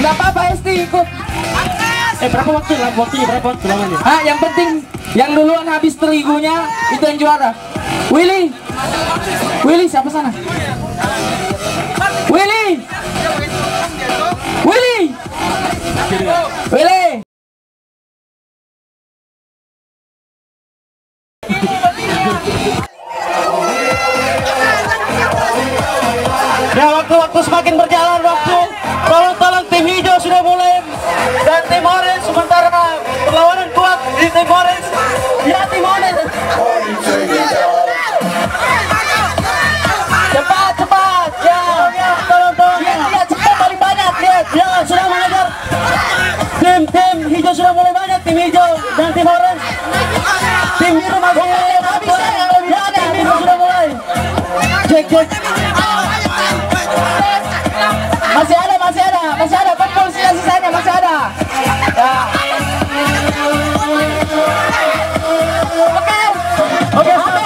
Nggak apa-apa Esti ikut. Eh berapa waktu lah? Waktunya berapa waktu lamanya? Ah, yang penting yang duluan habis terigunya itu yang juara. Willy. Willy siapa sana? Willy. Willy. Willy. Ya waktu-waktu semakin berjalan waktu Cek masih ada, masih ada, masih ada. Kumpul sisa sisanya masih ada. Ya. Oke, oke, stop,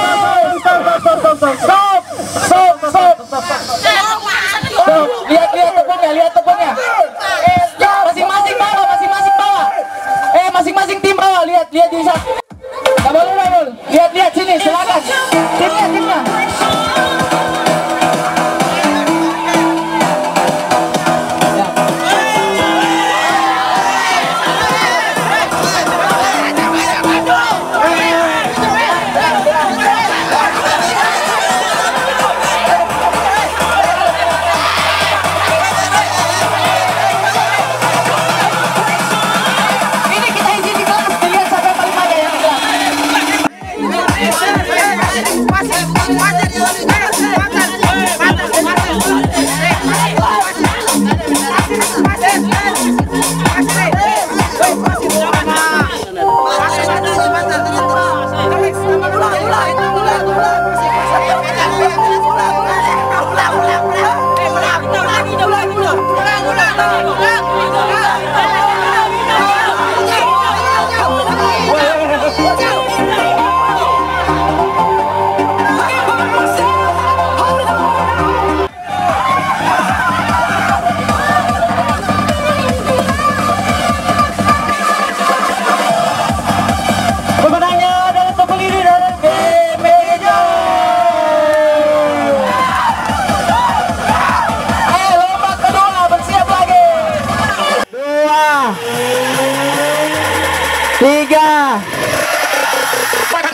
stop, stop, stop, stop, stop, stop, stop, stop, stop. Lihat, lihat tepungnya, lihat tepungnya. Eh, masing-masing bawa, masing-masing bawa. Eh, masing-masing tim bawa, lihat, lihat di sana.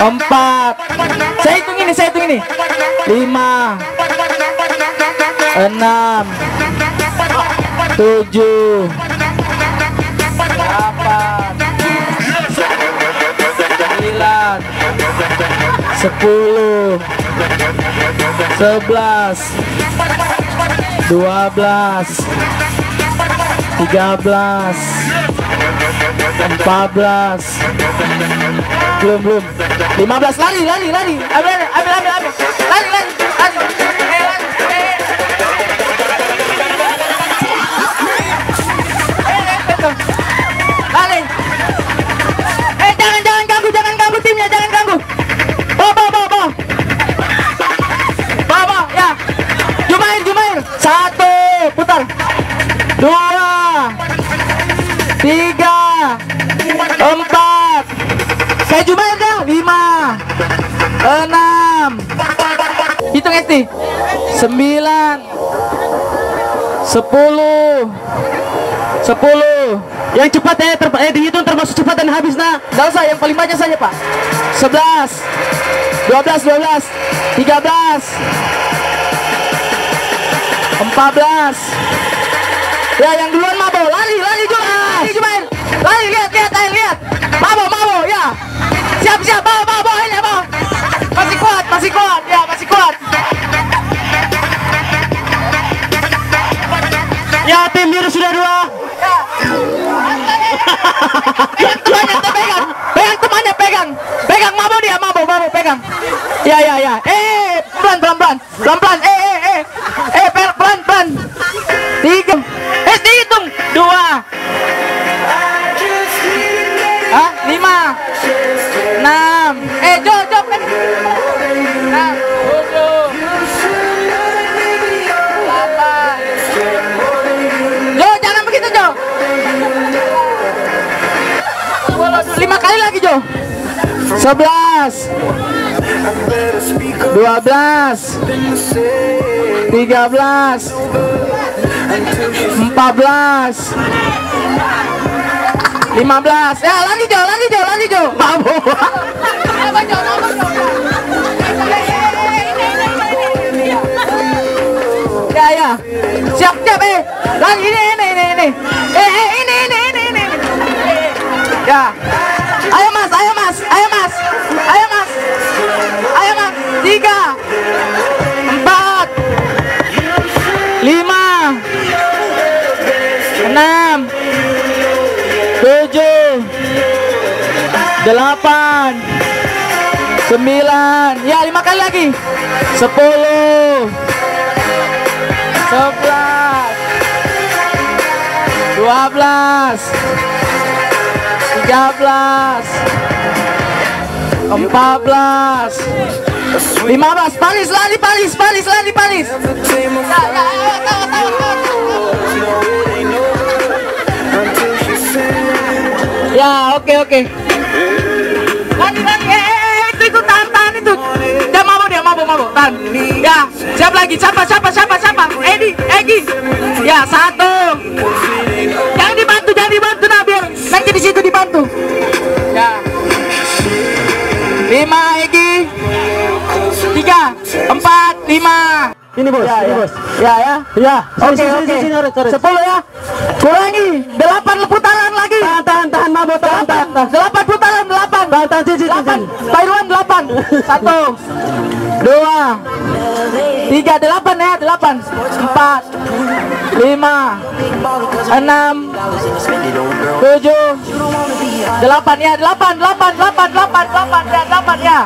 Empat. Saya hitung ini, saya hitung ini. Lima, enam, tujuh, delapan, sembilan, sepuluh, sebelas, dua belas, tiga belas, empat belas, belum belum, lima belas lari lari lari, ambil ambil ambil ambil, lari lari lari, lari, eh. Dua. Tiga. Empat. Saya Jumair dah. Lima. Enam. Hitung Esti. Sembilan. Sepuluh. Sepuluh. Yang cepat eh, ter eh dihitung termasuk cepat dan habis nah. Gak usah, yang paling banyak saja pak. Sebelas. Dua belas, dua belas. Tiga belas. Empat belas. Ya yang duluan mabo, lari, lari juga. Lari. Lari, ayo lihat. Ya. Siap, siap, bawa, bawa, bawa, ini bawa. Masih kuat, masih kuat, ya, masih kuat. Ya, tim biru sudah dua. Ya. pegang temannya pegang. Pegang temannya pegang. Pegang mabo dia mabo mabo pegang. Ya ya ya eh pelan pelan pelan. Pelan pelan. Eh eh eh. Eh pelan pelan pelan. Tiga. Eh dihitung. Dua. Ah lima enam. Eh jo jo kan? enam. Tujuh delapan jo jangan begitu jo lima kali lagi jo sebelas. Dua belas. Tiga belas. Empat belas lima belas. Ya lagi jauh lagi jauh lagi jauh mabuk ya ya. Siap siap eh. Lagi ini ini ini ini. Eh eh ini ini ini ini. Ya. Ayo mas ayo mas. Ayo mas. Ayo mas. Ayo mas. Tiga delapan. Sembilan. Ya lima kali lagi. Sepuluh. Sebelas. Dua belas. Tiga belas. Empat lagi panis panis lagi panis ya, tawa. ya oke oke dia mabuk dia mabuk mabuk tahan ya siap lagi siapa siapa siapa siapa Edi Egi ya satu jangan dibantu jangan dibantu nah biar nanti di situ dibantu ya lima Egi tiga empat lima Ini bos, ya, ini ya. bos. ya ya Ya, Oke oke. sini, sini. Sepuluh ya. Kurangi. Delapan putaran lagi. Tahan, tahan, tahan, mabuk, tahan, tahan, delapan. Irwan delapan. Satu. Dua. Tiga delapan ya delapan. Empat. Lima. Enam. Tujuh. Delapan ya delapan delapan delapan delapan delapan ya delapan ya.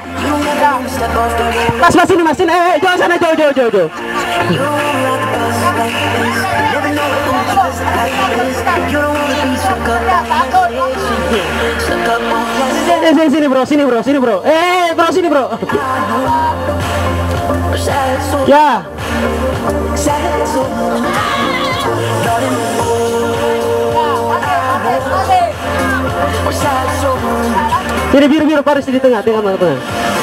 Mas, mas, sini, mas, sini. Eh, eh, jauh sana, jauh, jauh, jauh, jauh. Sini, sini, sini, bro, sini, bro, sini, bro. Eh, bro, sini, bro. Ya. Sini biru, biru, Paris di tengah, tengah, tengah, tengah.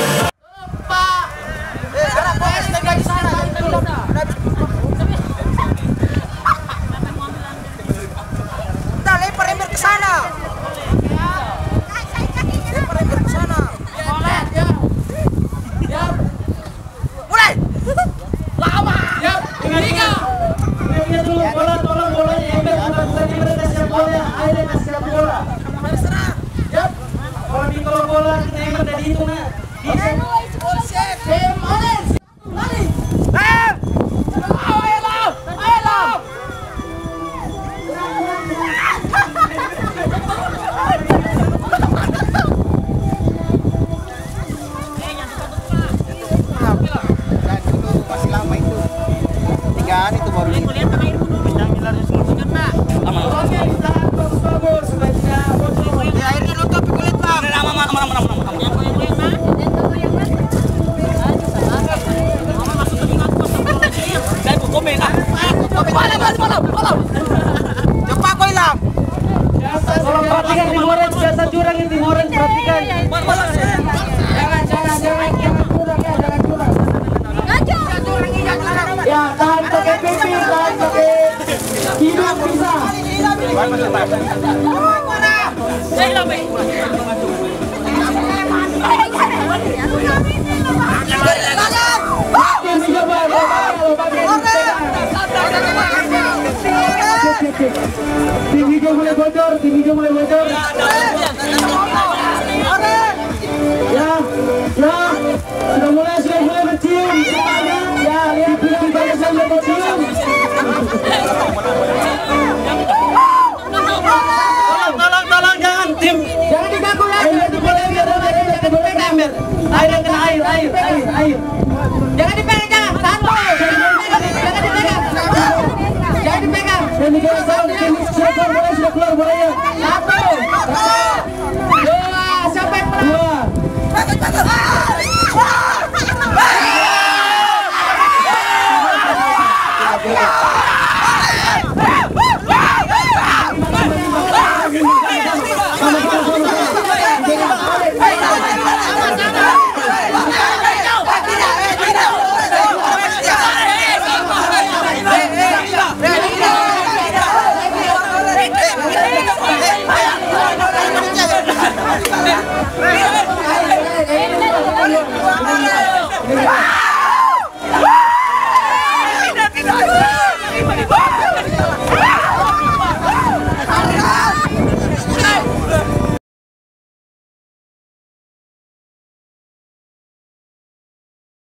Hijau boleh bocor, hijau boleh bocor. Air yang kena air, air, air, air. Jangan dipegang, jangan. Satu. Jangan dipegang. Jangan dipegang. Tim sudah keluar boleh, sudah keluar boleh ya. Satu. Dua. Siapa yang menang? Dua.